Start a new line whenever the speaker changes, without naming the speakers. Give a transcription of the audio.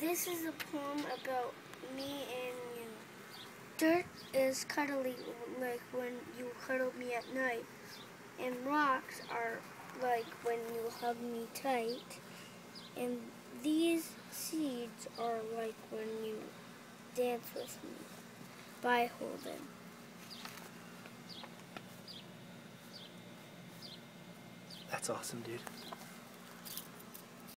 This is a poem about me and you. Dirt is cuddly like when you cuddle me at night. And rocks are like when you hug me tight. And these seeds are like when you dance with me. Bye, Holden.
That's awesome, dude.